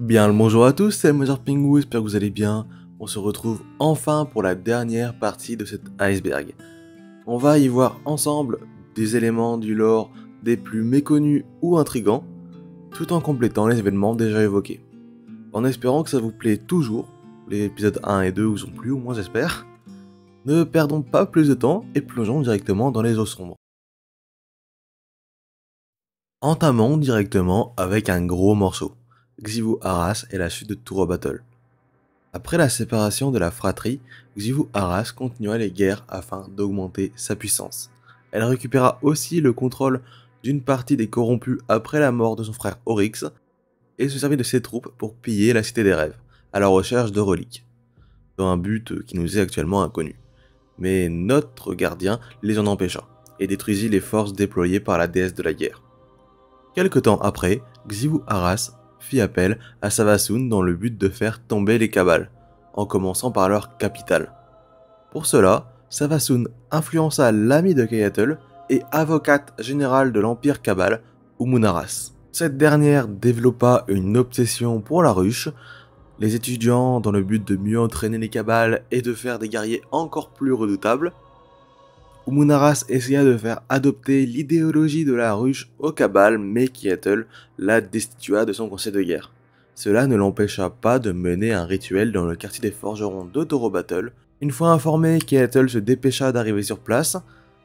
Bien le bonjour à tous, c'est Mother Pingu, j'espère que vous allez bien. On se retrouve enfin pour la dernière partie de cet iceberg. On va y voir ensemble des éléments du lore des plus méconnus ou intrigants, tout en complétant les événements déjà évoqués. En espérant que ça vous plaît toujours, les épisodes 1 et 2 vous ont plu, au moins j'espère. Ne perdons pas plus de temps et plongeons directement dans les eaux sombres. Entamons directement avec un gros morceau, Xivu Arras et la suite de Tour Battle. Après la séparation de la fratrie, Xivu Arras continua les guerres afin d'augmenter sa puissance. Elle récupéra aussi le contrôle d'une partie des corrompus après la mort de son frère Oryx et se servit de ses troupes pour piller la Cité des Rêves, à la recherche de reliques, dans un but qui nous est actuellement inconnu. Mais notre gardien les en empêcha et détruisit les forces déployées par la déesse de la guerre. Quelque temps après, Xivu Arras fit appel à Savasun dans le but de faire tomber les Kabbales, en commençant par leur capitale. Pour cela, Savasun influença l'ami de Kayatel et avocate générale de l'Empire Kabbal, Umunaras. Cette dernière développa une obsession pour la ruche, les étudiants dans le but de mieux entraîner les Kabbales et de faire des guerriers encore plus redoutables, Umunaras essaya de faire adopter l'idéologie de la ruche au Cabal, mais Kiettel la destitua de son conseil de guerre. Cela ne l'empêcha pas de mener un rituel dans le quartier des forgerons de Toro Battle. Une fois informé, Kiettel se dépêcha d'arriver sur place,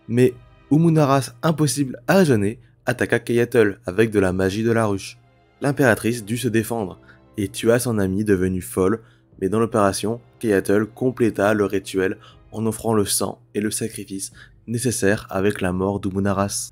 mais Umunaras, impossible à raisonner, attaqua Kiettel avec de la magie de la ruche. L'impératrice dut se défendre et tua son amie devenue folle, mais dans l'opération, Kiettel compléta le rituel en offrant le sang et le sacrifice nécessaires avec la mort d'Umunaras.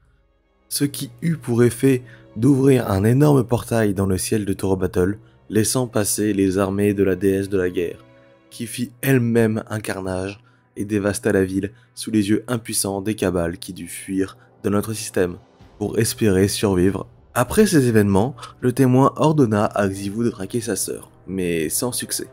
Ce qui eut pour effet d'ouvrir un énorme portail dans le ciel de Toro Battle, laissant passer les armées de la déesse de la guerre, qui fit elle-même un carnage et dévasta la ville sous les yeux impuissants des cabales qui dut fuir de notre système pour espérer survivre. Après ces événements, le témoin ordonna à Xivu de traquer sa sœur, mais sans succès,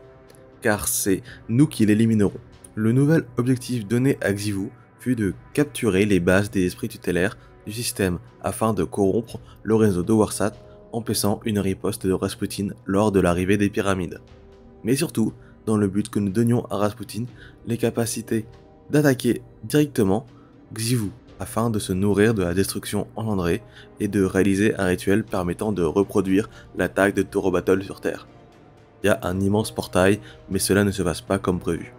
car c'est nous qui l'éliminerons. Le nouvel objectif donné à Xivu fut de capturer les bases des esprits tutélaires du système afin de corrompre le réseau de Warsat, empêchant une riposte de Rasputin lors de l'arrivée des pyramides. Mais surtout, dans le but que nous donnions à Rasputin les capacités d'attaquer directement Xivu afin de se nourrir de la destruction engendrée et de réaliser un rituel permettant de reproduire l'attaque de Toro Battle sur Terre. Y a un immense portail, mais cela ne se passe pas comme prévu.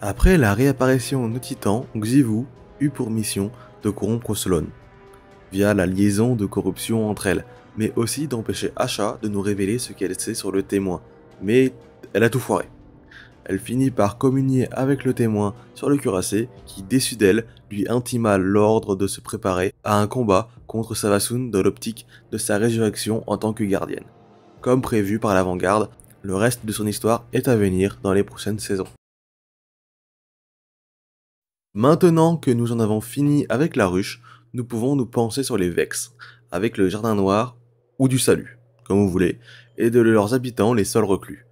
Après la réapparition de Titan, Xivu eut pour mission de corrompre Solon, via la liaison de corruption entre elles, mais aussi d'empêcher Asha de nous révéler ce qu'elle sait sur le témoin. Mais elle a tout foiré. Elle finit par communier avec le témoin sur le cuirassé qui, déçu d'elle, lui intima l'ordre de se préparer à un combat contre Savasun dans l'optique de sa résurrection en tant que gardienne. Comme prévu par l'avant-garde, le reste de son histoire est à venir dans les prochaines saisons. Maintenant que nous en avons fini avec la ruche, nous pouvons nous penser sur les Vex, avec le Jardin Noir ou du Salut, comme vous voulez, et de leurs habitants, les sols reclus.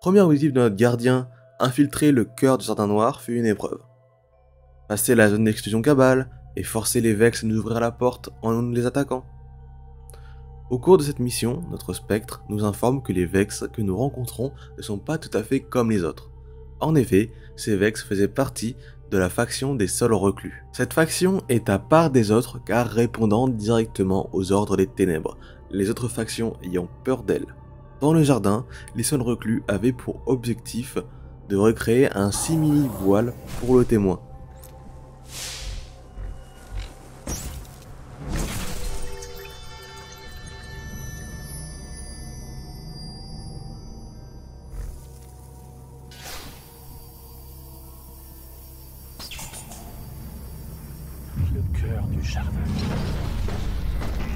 Premier objectif de notre gardien, infiltrer le cœur du Jardin Noir fut une épreuve. Passer la zone d'exclusion cabale et forcer les Vex à nous ouvrir la porte en les attaquant. Au cours de cette mission, notre spectre nous informe que les Vex que nous rencontrons ne sont pas tout à fait comme les autres. En effet, ces Vex faisaient partie de la faction des sols reclus. Cette faction est à part des autres car répondant directement aux ordres des ténèbres, les autres factions ayant peur d'elle. Dans le jardin, les sols reclus avaient pour objectif de recréer un simili-voile pour le témoin,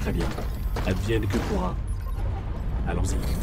Très bien. Advienne que pourra. Allons-y.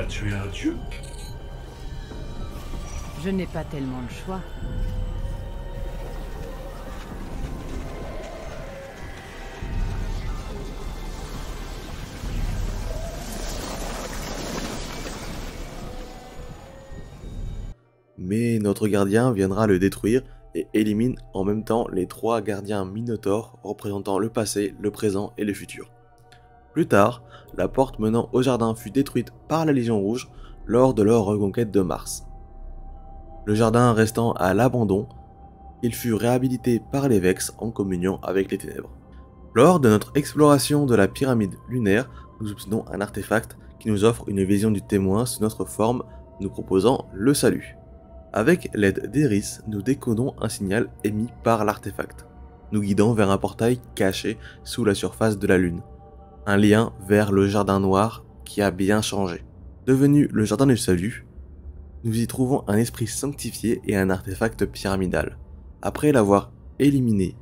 Un dieu Je n'ai pas tellement le choix. Mais notre gardien viendra le détruire et élimine en même temps les trois gardiens Minotaures représentant le passé, le présent et le futur. Plus tard, la porte menant au jardin fut détruite par la Légion Rouge lors de leur reconquête de Mars. Le jardin restant à l'abandon, il fut réhabilité par les en communion avec les ténèbres. Lors de notre exploration de la pyramide lunaire, nous obtenons un artefact qui nous offre une vision du témoin sous notre forme, nous proposant le salut. Avec l'aide d'Eris, nous décodons un signal émis par l'artefact, nous guidant vers un portail caché sous la surface de la Lune. Un lien vers le Jardin Noir qui a bien changé. Devenu le Jardin du Salut, nous y trouvons un esprit sanctifié et un artefact pyramidal. Après l'avoir éliminé,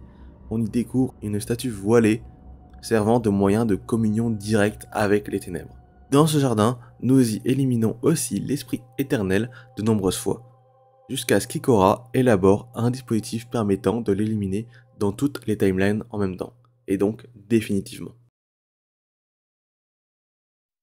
on y découvre une statue voilée servant de moyen de communion directe avec les ténèbres. Dans ce jardin, nous y éliminons aussi l'esprit éternel de nombreuses fois, jusqu'à ce qu'Ikora élabore un dispositif permettant de l'éliminer dans toutes les timelines en même temps, et donc définitivement.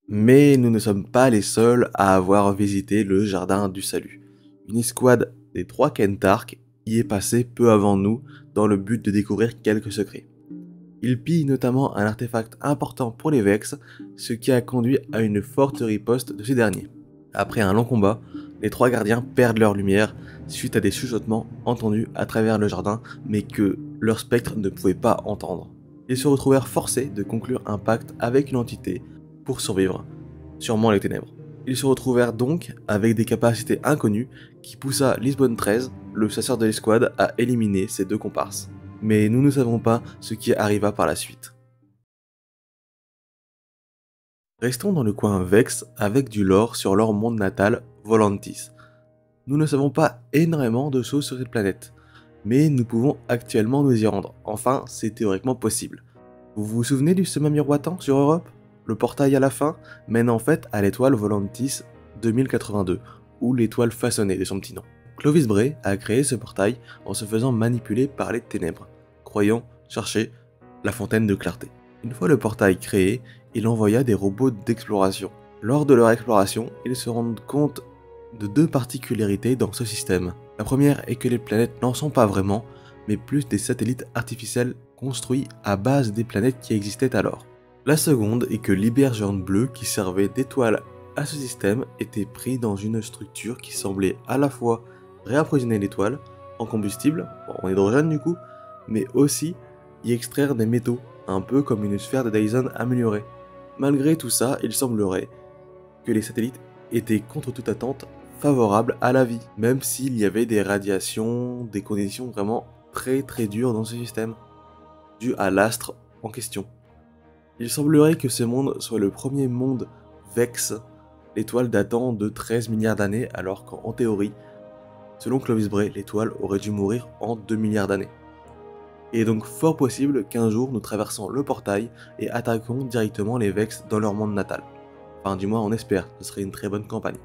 Mais nous ne sommes pas les seuls à avoir visité le Jardin du Salut. Une escouade des trois Kentark y est passée peu avant nous dans le but de découvrir quelques secrets. Ils pillent notamment un artefact important pour les Vex, ce qui a conduit à une forte riposte de ces derniers. Après un long combat, les trois gardiens perdent leur lumière suite à des chuchotements entendus à travers le jardin, mais que leur spectre ne pouvait pas entendre. Ils se retrouvèrent forcés de conclure un pacte avec une entité pour survivre, sûrement les ténèbres. Ils se retrouvèrent donc avec des capacités inconnues qui poussa Lisbonne 13, le chasseur de l'escouade, à éliminer ces deux comparses. Mais nous ne savons pas ce qui arriva par la suite. Restons dans le coin Vex avec du lore sur leur monde natal, Volantis. Nous ne savons pas énormément de choses sur cette planète, mais nous pouvons actuellement nous y rendre. Enfin, c'est théoriquement possible. Vous vous souvenez du sommet miroitant sur Europe? Le portail à la fin mène en fait à l'étoile Volantis 2082, ou l'étoile façonnée de son petit nom. Clovis Bray a créé ce portail en se faisant manipuler par les ténèbres, croyant chercher la fontaine de clarté. Une fois le portail créé, il envoya des robots d'exploration. Lors de leur exploration, ils se rendent compte de deux particularités dans ce système. La première est que les planètes n'en sont pas vraiment, mais plus des satellites artificiels construits à base des planètes qui existaient alors. La seconde est que l'hybergeante bleue qui servait d'étoile à ce système était pris dans une structure qui semblait à la fois réapprovisionner l'étoile en combustible, en hydrogène du coup, mais aussi y extraire des métaux, un peu comme une sphère de Dyson améliorée. Malgré tout ça, il semblerait que les satellites étaient contre toute attente favorables à la vie, même s'il y avait des radiations, des conditions vraiment très très dures dans ce système, dû à l'astre en question. Il semblerait que ce monde soit le premier monde Vex, l'étoile datant de 13 milliards d'années, alors qu'en théorie, selon Clovis Bray, l'étoile aurait dû mourir en 2 milliards d'années. Il est donc fort possible qu'un jour nous traversons le portail et attaquons directement les Vex dans leur monde natal. Enfin, du moins, on espère, ce serait une très bonne campagne.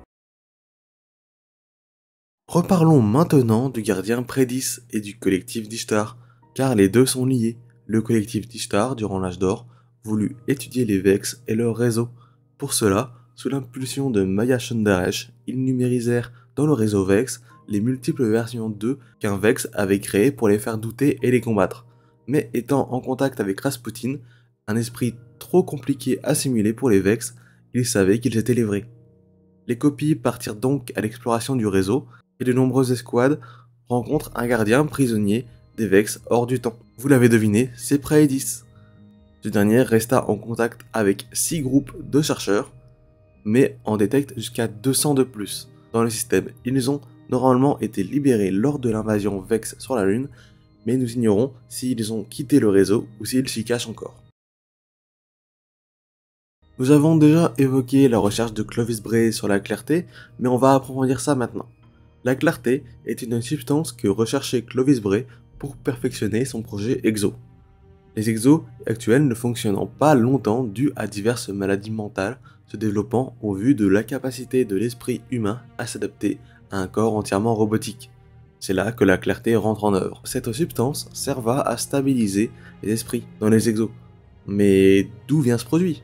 Reparlons maintenant du gardien Prédis et du collectif d'Ishtar, car les deux sont liés. Le collectif d'Ishtar, durant l'âge d'or, voulut étudier les Vex et leur réseau. Pour cela, sous l'impulsion de Maya Shundaresh, ils numérisèrent dans le réseau Vex les multiples versions d'eux qu'un Vex avait créées pour les faire douter et les combattre. Mais étant en contact avec Rasputin, un esprit trop compliqué à simuler pour les Vex, ils savaient qu'ils étaient les vrais. Les copies partirent donc à l'exploration du réseau, et de nombreuses escouades rencontrent un gardien prisonnier des Vex hors du temps. Vous l'avez deviné, c'est Praedis. Ce dernier resta en contact avec 6 groupes de chercheurs, mais en détecte jusqu'à 200 de plus dans le système. Ils ont normalement été libérés lors de l'invasion Vex sur la Lune, mais nous ignorons s'ils ont quitté le réseau ou s'ils s'y cachent encore. Nous avons déjà évoqué la recherche de Clovis Bray sur la clarté, mais on va approfondir ça maintenant. La clarté est une substance que recherchait Clovis Bray pour perfectionner son projet EXO. Les exos actuels ne fonctionnant pas longtemps dû à diverses maladies mentales, se développant au vu de l'incapacité de l'esprit humain à s'adapter à un corps entièrement robotique. C'est là que la clarté rentre en œuvre. Cette substance serva à stabiliser les esprits dans les exos. Mais d'où vient ce produit?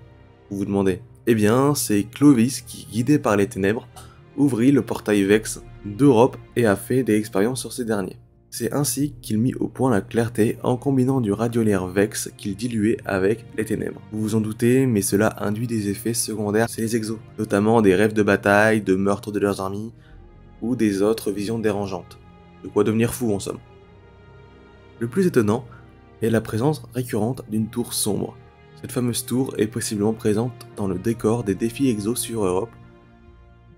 Vous vous demandez. Eh bien, c'est Clovis qui, guidé par les ténèbres, ouvrit le portail Vex d'Europe et a fait des expériences sur ces derniers. C'est ainsi qu'il mit au point la clarté en combinant du radiolaire Vex qu'il diluait avec les ténèbres. Vous vous en doutez, mais cela induit des effets secondaires chez les exos, notamment des rêves de bataille, de meurtre de leurs amis, ou des autres visions dérangeantes. De quoi devenir fou en somme. Le plus étonnant est la présence récurrente d'une tour sombre. Cette fameuse tour est possiblement présente dans le décor des défis exos sur Europe.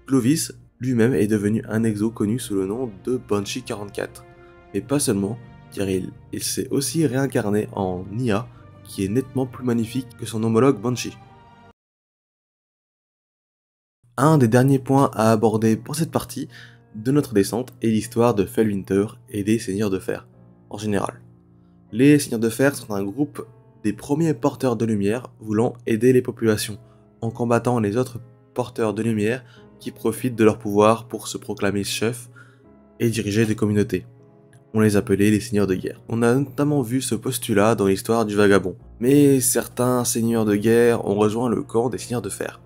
Clovis lui-même est devenu un exo connu sous le nom de Banshee 44. Mais pas seulement, car il, il s'est aussi réincarné en Nia, qui est nettement plus magnifique que son homologue Banshee. Un des derniers points à aborder pour cette partie de notre descente est l'histoire de Fellwinter et des Seigneurs de Fer, en général. Les Seigneurs de Fer sont un groupe des premiers porteurs de lumière voulant aider les populations, en combattant les autres porteurs de lumière qui profitent de leur pouvoir pour se proclamer chefs et diriger des communautés. On les appelait les seigneurs de guerre. On a notamment vu ce postulat dans l'histoire du vagabond. Mais certains seigneurs de guerre ont rejoint le camp des seigneurs de fer.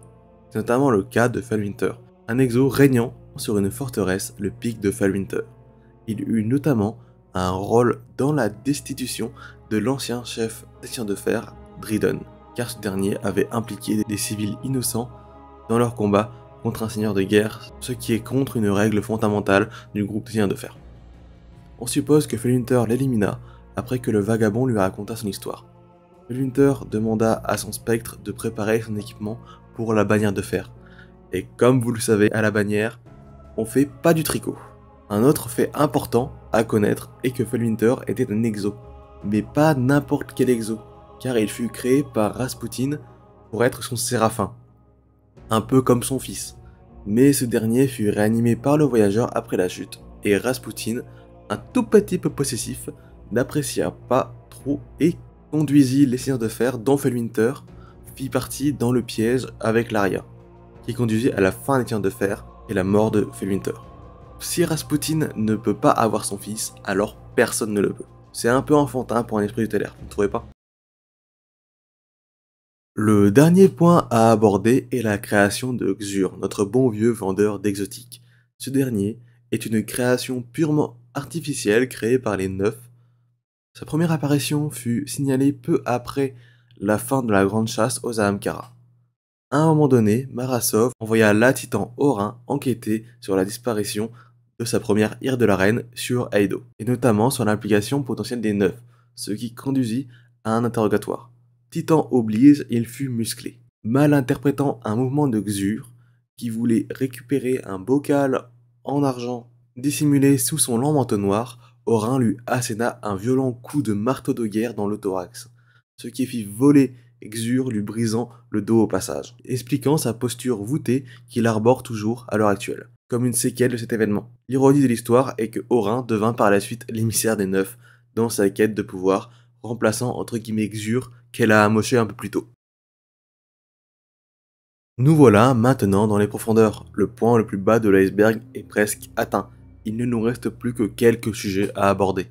C'est notamment le cas de Fellwinter, un exo régnant sur une forteresse, le pic de Fallwinter. Il eut notamment un rôle dans la destitution de l'ancien chef des chiens de fer, Dryden, car ce dernier avait impliqué des civils innocents dans leur combat contre un seigneur de guerre, ce qui est contre une règle fondamentale du groupe des de fer. On suppose que Fellwinter l'élimina après que le vagabond lui raconta son histoire. Fellwinter demanda à son spectre de préparer son équipement pour la bannière de fer. Et comme vous le savez, à la bannière, on fait pas du tricot. Un autre fait important à connaître est que Fellwinter était un exo, mais pas n'importe quel exo, car il fut créé par Rasputin pour être son séraphin, un peu comme son fils. Mais ce dernier fut réanimé par le voyageur après la chute, et Rasputin, un tout petit peu possessif, n'apprécia pas trop et conduisit les seigneurs de fer dont Fellwinter fit partie dans le piège avec l'Aria, qui conduisit à la fin des seigneurs de fer et la mort de Fellwinter. Si Rasputin ne peut pas avoir son fils, alors personne ne le peut. C'est un peu enfantin pour un esprit tutélaire, vous ne trouvez pas? Le dernier point à aborder est la création de Xur, notre bon vieux vendeur d'exotiques. Ce dernier est une création purement artificielle créée par les Neufs. Sa première apparition fut signalée peu après la fin de la grande chasse aux Ahamkara. À un moment donné, Marasov envoya la titan Orin enquêter sur la disparition de sa première ire de la reine sur Aido, et notamment sur l'implication potentielle des neufs, ce qui conduisit à un interrogatoire. Titan oblige, il fut musclé. Mal interprétant un mouvement de Xur, qui voulait récupérer un bocal en argent dissimulé sous son long manteau noir, Orin lui asséna un violent coup de marteau de guerre dans le thorax, ce qui fit voler Exure lui brisant le dos au passage, expliquant sa posture voûtée qu'il arbore toujours à l'heure actuelle, comme une séquelle de cet événement. L'ironie de l'histoire est que Orin devint par la suite l'émissaire des Neufs dans sa quête de pouvoir, remplaçant entre guillemets Exure qu'elle a amoché un peu plus tôt. Nous voilà maintenant dans les profondeurs. Le point le plus bas de l'iceberg est presque atteint. Il ne nous reste plus que quelques sujets à aborder.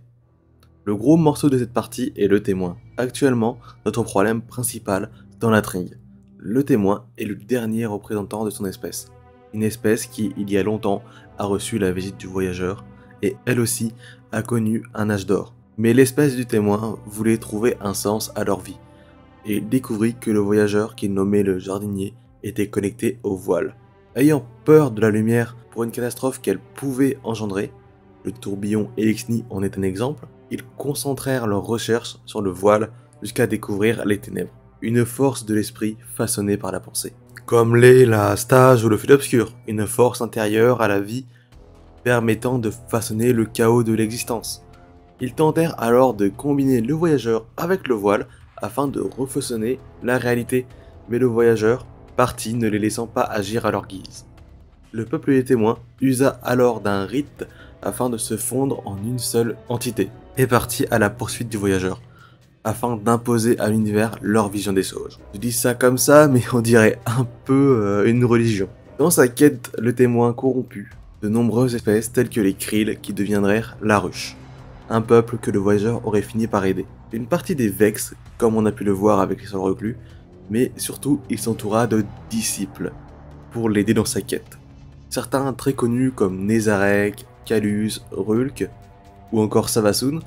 Le gros morceau de cette partie est le témoin. Actuellement, notre problème principal dans l'intrigue. Le témoin est le dernier représentant de son espèce. Une espèce qui, il y a longtemps, a reçu la visite du voyageur et elle aussi a connu un âge d'or. Mais l'espèce du témoin voulait trouver un sens à leur vie et découvrit que le voyageur qu'il nommait le jardinier était connecté au voile. Ayant peur de la lumière pour une catastrophe qu'elle pouvait engendrer, le tourbillon Elixni en est un exemple, ils concentrèrent leurs recherches sur le voile jusqu'à découvrir les ténèbres, une force de l'esprit façonnée par la pensée. Comme l'est la stage ou le fil obscur, une force intérieure à la vie permettant de façonner le chaos de l'existence. Ils tentèrent alors de combiner le voyageur avec le voile afin de refaçonner la réalité, mais le voyageur partit ne les laissant pas agir à leur guise. Le peuple des témoins usa alors d'un rite afin de se fondre en une seule entité, et partit à la poursuite du voyageur. afin d'imposer à l'univers leur vision des choses. Je dis ça comme ça, mais on dirait un peu euh, une religion. Dans sa quête, le témoin corrompu de nombreuses espèces telles que les Krill qui deviendraient la ruche, un peuple que le voyageur aurait fini par aider. Une partie des Vex, comme on a pu le voir avec les sols reclus, mais surtout il s'entoura de disciples pour l'aider dans sa quête. Certains très connus comme Nezarek, Calus, Rulk ou encore Savasun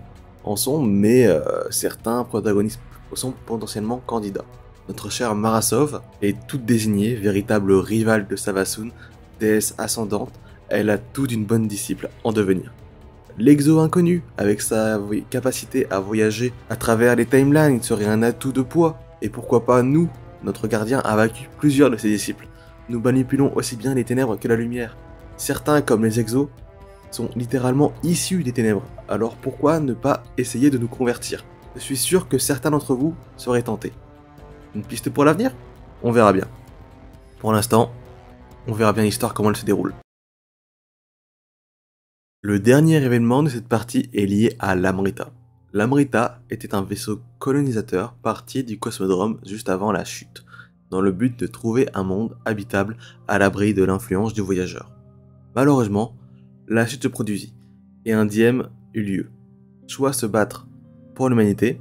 en sont, mais euh, certains protagonistes sont potentiellement candidats. Notre chère Marasov est toute désignée, véritable rivale de Savasun, déesse ascendante, elle a tout d'une bonne disciple en devenir. L'exo inconnu, avec sa capacité à voyager à travers les timelines, serait un atout de poids. Et pourquoi pas nous Notre gardien a vaincu plusieurs de ses disciples. Nous manipulons aussi bien les ténèbres que la lumière. Certains, comme les exos, sont littéralement issus des ténèbres, alors pourquoi ne pas essayer de nous convertir? Je suis sûr que certains d'entre vous seraient tentés. Une piste pour l'avenir? On verra bien. Pour l'instant, on verra bien l'histoire comment elle se déroule. Le dernier événement de cette partie est lié à l'Amrita. L'Amrita était un vaisseau colonisateur parti du cosmodrome juste avant la chute, dans le but de trouver un monde habitable à l'abri de l'influence du voyageur. Malheureusement, la chute se produisit, et un diem eut lieu. Soit se battre pour l'humanité,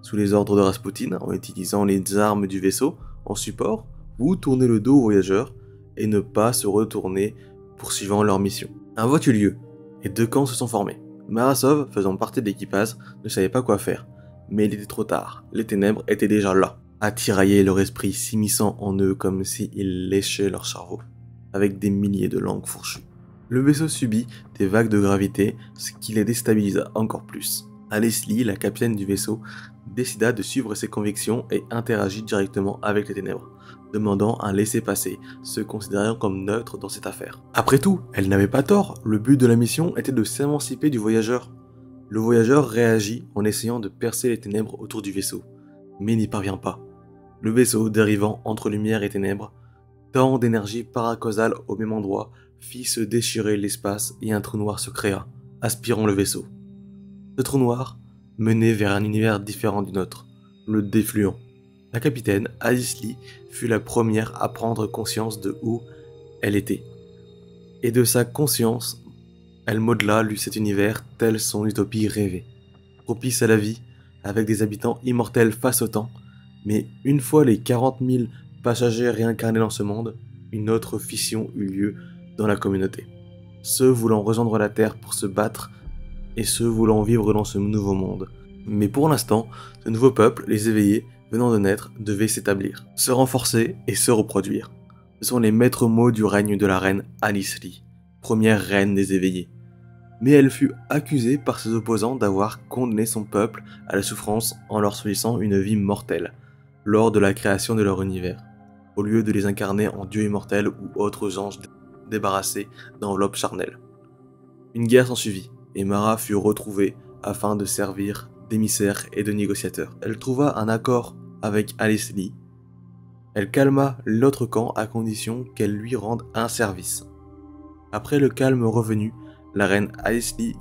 sous les ordres de Rasputin, en utilisant les armes du vaisseau en support, ou tourner le dos aux voyageurs et ne pas se retourner poursuivant leur mission. Un vote eut lieu, et deux camps se sont formés. Marasov, faisant partie de l'équipage, ne savait pas quoi faire, mais il était trop tard, les ténèbres étaient déjà là, à tirailler leur esprit s'immisçant en eux comme s'ils léchaient leur cerveau, avec des milliers de langues fourchues. Le vaisseau subit des vagues de gravité, ce qui les déstabilisa encore plus. Alice Lee, la capitaine du vaisseau, décida de suivre ses convictions et interagit directement avec les ténèbres, demandant un laissez-passer, se considérant comme neutre dans cette affaire. Après tout, elle n'avait pas tort, le but de la mission était de s'émanciper du voyageur. Le voyageur réagit en essayant de percer les ténèbres autour du vaisseau, mais n'y parvient pas. Le vaisseau, dérivant entre lumière et ténèbres, tant d'énergie paracausale au même endroit fit se déchirer l'espace et un trou noir se créa, aspirant le vaisseau. Ce trou noir menait vers un univers différent du nôtre, le défluent. La capitaine, Alice Lee, fut la première à prendre conscience de où elle était. Et de sa conscience, elle modela lui cet univers tel son utopie rêvée, propice à la vie, avec des habitants immortels face au temps, mais une fois les 40 000 passagers réincarnés dans ce monde, une autre fission eut lieu dans la communauté. Ceux voulant rejoindre la Terre pour se battre et ceux voulant vivre dans ce nouveau monde. Mais pour l'instant, ce nouveau peuple, les éveillés, venant de naître, devait s'établir, se renforcer et se reproduire. Ce sont les maîtres mots du règne de la reine Alice Lee, première reine des éveillés. Mais elle fut accusée par ses opposants d'avoir condamné son peuple à la souffrance en leur choisissant une vie mortelle, lors de la création de leur univers, au lieu de les incarner en dieux immortels ou autres anges débarrassée d'enveloppes charnelles. Une guerre s'ensuivit, et Mara fut retrouvée afin de servir d'émissaire et de négociateur. Elle trouva un accord avec Alice Lee. Elle calma l'autre camp à condition qu'elle lui rende un service. Après le calme revenu, la reine Alice Lee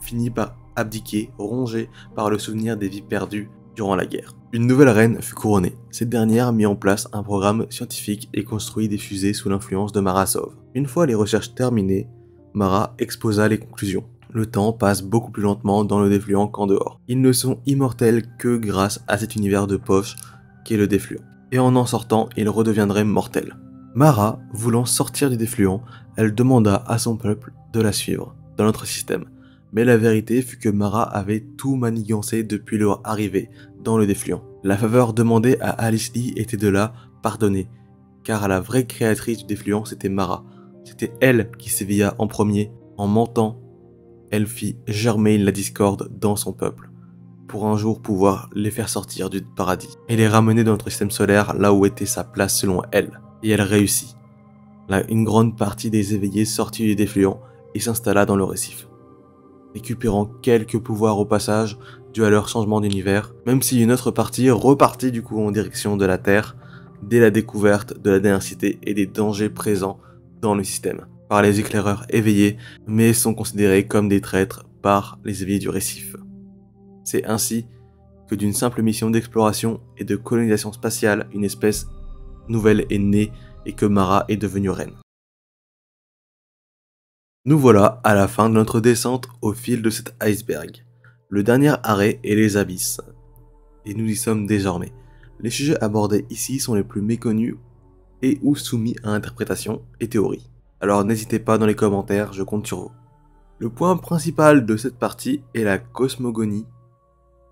finit par abdiquer, rongée par le souvenir des vies perdues durant la guerre. Une nouvelle reine fut couronnée. Cette dernière mit en place un programme scientifique et construit des fusées sous l'influence de Marasov. Une fois les recherches terminées, Mara exposa les conclusions. Le temps passe beaucoup plus lentement dans le défluent qu'en dehors. Ils ne sont immortels que grâce à cet univers de poche qu'est le défluent. Et en en sortant, ils redeviendraient mortels. Mara, voulant sortir du défluent, elle demanda à son peuple de la suivre dans notre système mais la vérité fut que Mara avait tout manigancé depuis leur arrivée dans le défluent. La faveur demandée à Alice Lee était de la pardonner, car la vraie créatrice du défluent c'était Mara. C'était elle qui s'éveilla en premier, en mentant. Elle fit germer la discorde dans son peuple, pour un jour pouvoir les faire sortir du paradis, et les ramener dans notre système solaire là où était sa place selon elle. Et elle réussit. Là, une grande partie des éveillés sortit du défluent et s'installa dans le récif récupérant quelques pouvoirs au passage dû à leur changement d'univers, même si une autre partie repartit du coup en direction de la Terre dès la découverte de la densité et des dangers présents dans le système par les éclaireurs éveillés, mais sont considérés comme des traîtres par les éveillés du récif. C'est ainsi que d'une simple mission d'exploration et de colonisation spatiale, une espèce nouvelle est née et que Mara est devenue reine. Nous voilà à la fin de notre descente au fil de cet iceberg. Le dernier arrêt est les abysses. Et nous y sommes désormais. Les sujets abordés ici sont les plus méconnus et ou soumis à interprétation et théorie. Alors n'hésitez pas dans les commentaires, je compte sur vous. Le point principal de cette partie est la cosmogonie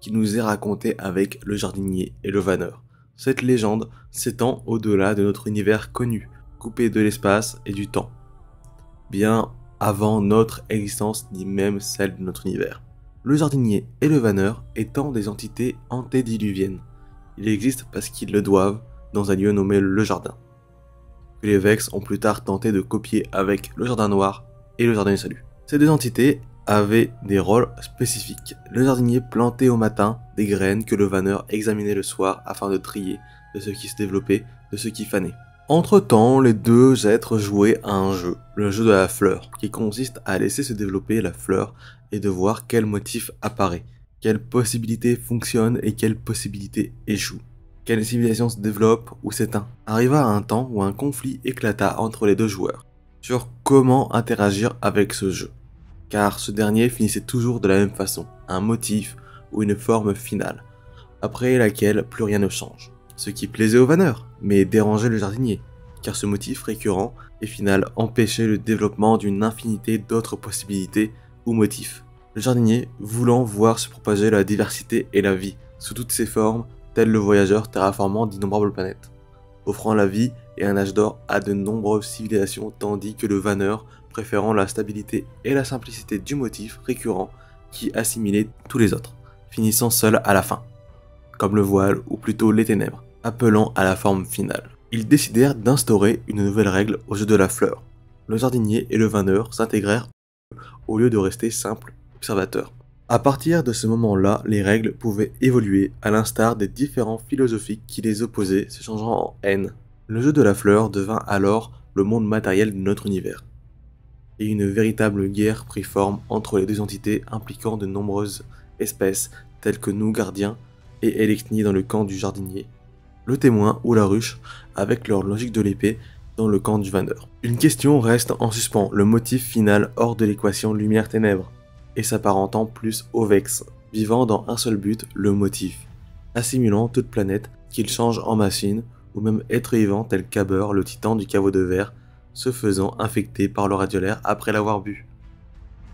qui nous est racontée avec le jardinier et le vanneur. Cette légende s'étend au-delà de notre univers connu, coupé de l'espace et du temps. Bien avant notre existence ni même celle de notre univers. Le jardinier et le vanneur étant des entités antédiluviennes. Ils existent parce qu'ils le doivent dans un lieu nommé le jardin. Les Vex ont plus tard tenté de copier avec le jardin noir et le jardin du salut. Ces deux entités avaient des rôles spécifiques. Le jardinier plantait au matin des graines que le vanneur examinait le soir afin de trier de ce qui se développait, de ce qui fanait. Entre-temps, les deux êtres jouaient à un jeu, le jeu de la fleur, qui consiste à laisser se développer la fleur et de voir quel motif apparaît, quelle possibilité fonctionne et quelle possibilité échoue. Quelle civilisation se développe ou s'éteint. Arriva un temps où un conflit éclata entre les deux joueurs sur comment interagir avec ce jeu, car ce dernier finissait toujours de la même façon, un motif ou une forme finale, après laquelle plus rien ne change ce qui plaisait au vanneur, mais dérangeait le jardinier, car ce motif récurrent et final empêchait le développement d'une infinité d'autres possibilités ou motifs. Le jardinier voulant voir se propager la diversité et la vie sous toutes ses formes, tel le voyageur terraformant d'innombrables planètes, offrant la vie et un âge d'or à de nombreuses civilisations tandis que le vanneur préférant la stabilité et la simplicité du motif récurrent qui assimilait tous les autres, finissant seul à la fin comme le voile ou plutôt les ténèbres, appelant à la forme finale. Ils décidèrent d'instaurer une nouvelle règle au jeu de la fleur. Le jardinier et le vanneur s'intégrèrent au lieu de rester simples observateurs. À partir de ce moment-là, les règles pouvaient évoluer à l'instar des différents philosophies qui les opposaient se changeant en haine. Le jeu de la fleur devint alors le monde matériel de notre univers. Et une véritable guerre prit forme entre les deux entités impliquant de nombreuses espèces telles que nous gardiens et Elechni dans le camp du jardinier, le témoin ou la ruche avec leur logique de l'épée dans le camp du vanneur. Une question reste en suspens, le motif final hors de l'équation lumière-ténèbres, et s'apparentant plus au Vex, vivant dans un seul but, le motif, assimilant toute planète qu'il change en machine, ou même être vivant tel qu'Aber, le titan du caveau de verre, se faisant infecter par le radiolaire après l'avoir bu.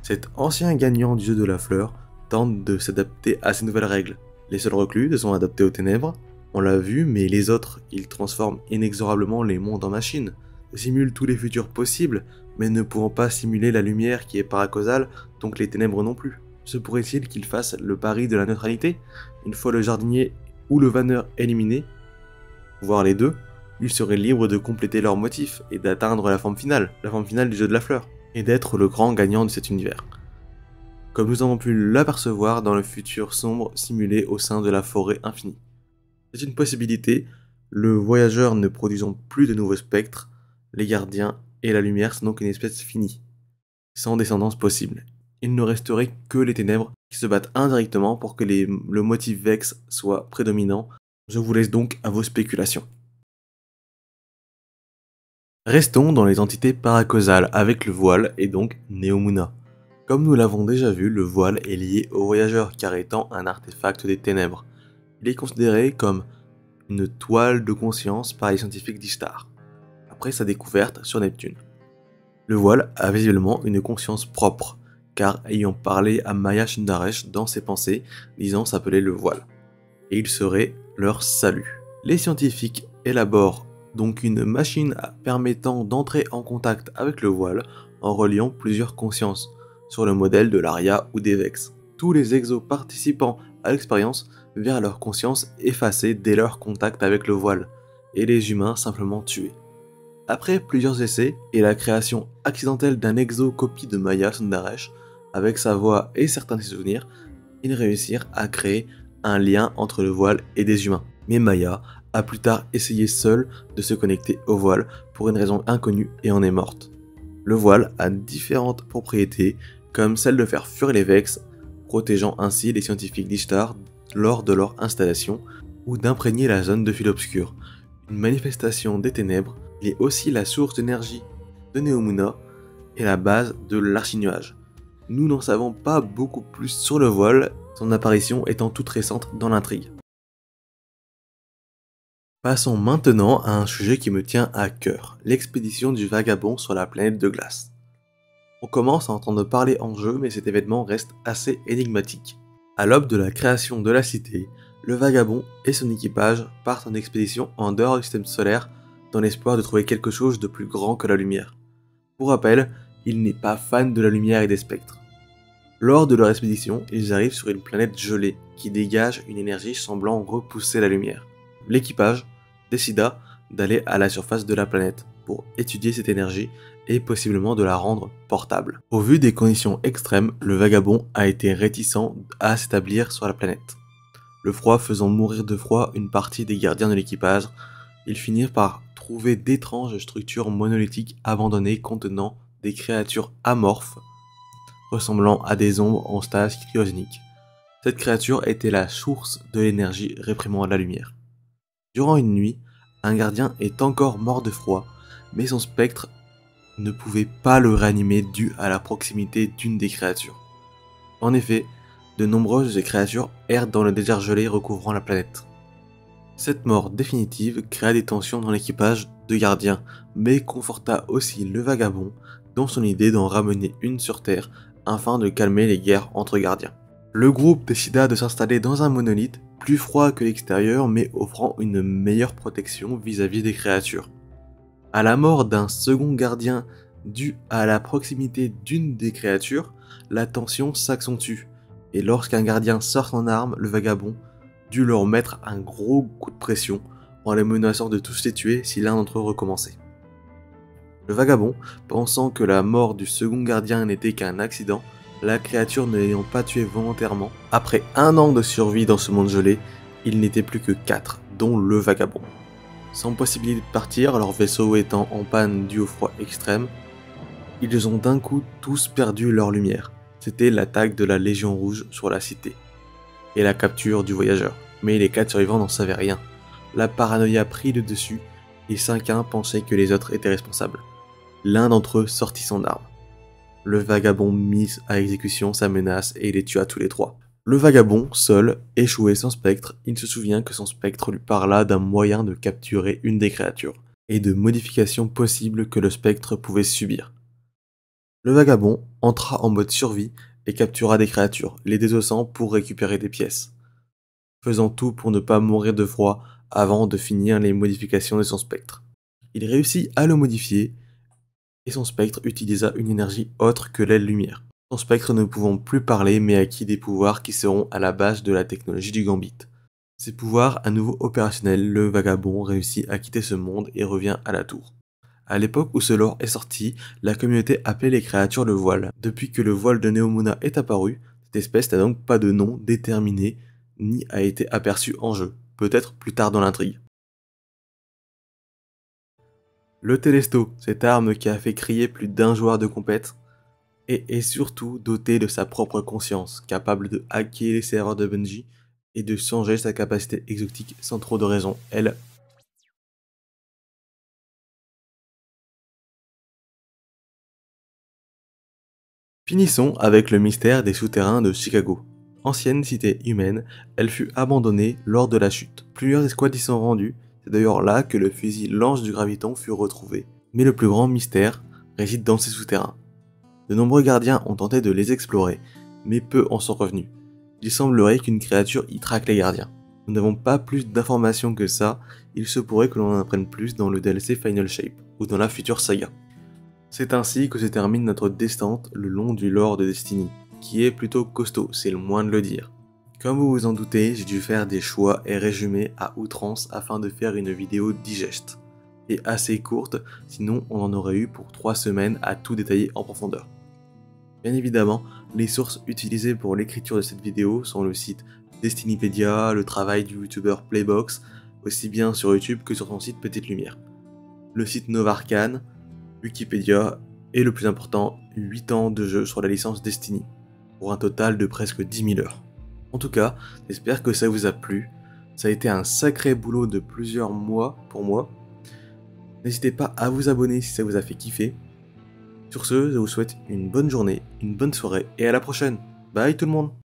Cet ancien gagnant du jeu de la fleur tente de s'adapter à ces nouvelles règles, les seuls reclus sont adaptés aux ténèbres, on l'a vu, mais les autres, ils transforment inexorablement les mondes en machines, simulent tous les futurs possibles, mais ne pouvant pas simuler la lumière qui est paracausale, donc les ténèbres non plus. Se pourrait-il qu'ils fassent le pari de la neutralité Une fois le jardinier ou le vanneur éliminé, voire les deux, ils seraient libres de compléter leur motif et d'atteindre la forme finale, la forme finale du jeu de la fleur, et d'être le grand gagnant de cet univers comme nous avons pu l'apercevoir dans le futur sombre simulé au sein de la forêt infinie. C'est une possibilité, le voyageur ne produisant plus de nouveaux spectres, les gardiens et la lumière sont donc une espèce finie, sans descendance possible. Il ne resterait que les ténèbres qui se battent indirectement pour que le motif Vex soit prédominant. Je vous laisse donc à vos spéculations. Restons dans les entités paracausales avec le voile et donc Neomuna. Comme nous l'avons déjà vu, le voile est lié au voyageur car étant un artefact des ténèbres. Il est considéré comme une toile de conscience par les scientifiques d'Ishtar, après sa découverte sur Neptune. Le voile a visiblement une conscience propre, car ayant parlé à Maya Sundaresh dans ses pensées, disant s'appeler le voile. Et il serait leur salut. Les scientifiques élaborent donc une machine permettant d'entrer en contact avec le voile en reliant plusieurs consciences, sur le modèle de l'Aria ou des Vex. Tous les exos participant à l'expérience verrent leur conscience effacée dès leur contact avec le voile, et les humains simplement tués. Après plusieurs essais et la création accidentelle d'un exo copie de Maya Sundaresh, avec sa voix et certains de ses souvenirs, ils réussirent à créer un lien entre le voile et des humains. Mais Maya a plus tard essayé seule de se connecter au voile pour une raison inconnue et en est morte. Le voile a différentes propriétés comme celle de faire fuir les Vex, protégeant ainsi les scientifiques d'Ishtar lors de leur installation ou d'imprégner la zone de fil obscur. Une manifestation des ténèbres, il est aussi la source d'énergie de Neomuna et la base de l'archinuage. Nous n'en savons pas beaucoup plus sur le voile, son apparition étant toute récente dans l'intrigue. Passons maintenant à un sujet qui me tient à cœur, l'expédition du vagabond sur la planète de glace. On commence à entendre parler en jeu, mais cet événement reste assez énigmatique. À l'aube de la création de la cité, le vagabond et son équipage partent en expédition en dehors du système solaire dans l'espoir de trouver quelque chose de plus grand que la lumière. Pour rappel, il n'est pas fan de la lumière et des spectres. Lors de leur expédition, ils arrivent sur une planète gelée qui dégage une énergie semblant repousser la lumière. L'équipage décida d'aller à la surface de la planète pour étudier cette énergie et possiblement de la rendre portable. Au vu des conditions extrêmes, le vagabond a été réticent à s'établir sur la planète. Le froid faisant mourir de froid une partie des gardiens de l'équipage, ils finirent par trouver d'étranges structures monolithiques abandonnées contenant des créatures amorphes ressemblant à des ombres en stase cryogénique. Cette créature était la source de l'énergie réprimant la lumière. Durant une nuit, un gardien est encore mort de froid, mais son spectre ne pouvait pas le réanimer dû à la proximité d'une des créatures. En effet, de nombreuses créatures errent dans le désert gelé recouvrant la planète. Cette mort définitive créa des tensions dans l'équipage de gardiens, mais conforta aussi le vagabond dans son idée d'en ramener une sur Terre afin de calmer les guerres entre gardiens. Le groupe décida de s'installer dans un monolithe plus froid que l'extérieur mais offrant une meilleure protection vis-à-vis des créatures. À la mort d'un second gardien dû à la proximité d'une des créatures, la tension s'accentue, et lorsqu'un gardien sort en arme, le vagabond dut leur mettre un gros coup de pression en les menaçant de tous les tuer si l'un d'entre eux recommençait. Le vagabond, pensant que la mort du second gardien n'était qu'un accident, la créature ne l'ayant pas tué volontairement, après un an de survie dans ce monde gelé, il n'était plus que quatre, dont le vagabond. Sans possibilité de partir, leur vaisseau étant en panne dû au froid extrême, ils ont d'un coup tous perdu leur lumière. C'était l'attaque de la Légion Rouge sur la cité, et la capture du voyageur. Mais les quatre survivants n'en savaient rien. La paranoïa prit le dessus, et cinquun pensaient que les autres étaient responsables. L'un d'entre eux sortit son arme. Le vagabond mit à exécution sa menace et les tua tous les trois. Le vagabond, seul, échoué sans spectre, il se souvient que son spectre lui parla d'un moyen de capturer une des créatures, et de modifications possibles que le spectre pouvait subir. Le vagabond entra en mode survie et captura des créatures, les désossant pour récupérer des pièces, faisant tout pour ne pas mourir de froid avant de finir les modifications de son spectre. Il réussit à le modifier et son spectre utilisa une énergie autre que l'aile lumière. Son spectre ne pouvant plus parler mais acquit des pouvoirs qui seront à la base de la technologie du Gambit. Ces pouvoirs à nouveau opérationnels, le vagabond réussit à quitter ce monde et revient à la tour. À l'époque où ce lore est sorti, la communauté appelait les créatures le voile. Depuis que le voile de Neomuna est apparu, cette espèce n'a donc pas de nom déterminé ni a été aperçue en jeu, peut-être plus tard dans l'intrigue. Le Télesto, cette arme qui a fait crier plus d'un joueur de compète, et est surtout doté de sa propre conscience, capable de hacker les serveurs de Bungie et de changer sa capacité exotique sans trop de raison. Elle Finissons avec le mystère des souterrains de Chicago. Ancienne cité humaine, elle fut abandonnée lors de la chute. Plusieurs escouades y sont rendues c'est d'ailleurs là que le fusil lance du graviton fut retrouvé. Mais le plus grand mystère réside dans ces souterrains. De nombreux gardiens ont tenté de les explorer, mais peu en sont revenus. Il semblerait qu'une créature y traque les gardiens. Nous n'avons pas plus d'informations que ça, il se pourrait que l'on en apprenne plus dans le DLC Final Shape, ou dans la future saga. C'est ainsi que se termine notre descente le long du lore de Destiny, qui est plutôt costaud, c'est le moins de le dire. Comme vous vous en doutez, j'ai dû faire des choix et résumer à outrance afin de faire une vidéo digeste. Et assez courte, sinon on en aurait eu pour 3 semaines à tout détailler en profondeur. Bien évidemment, les sources utilisées pour l'écriture de cette vidéo sont le site Destinypedia, le travail du youtubeur Playbox, aussi bien sur YouTube que sur son site Petite Lumière. Le site Novarcan, Wikipédia et le plus important, 8 ans de jeu sur la licence Destiny, pour un total de presque 10 000 heures. En tout cas, j'espère que ça vous a plu. Ça a été un sacré boulot de plusieurs mois pour moi. N'hésitez pas à vous abonner si ça vous a fait kiffer. Sur ce, je vous souhaite une bonne journée, une bonne soirée et à la prochaine. Bye tout le monde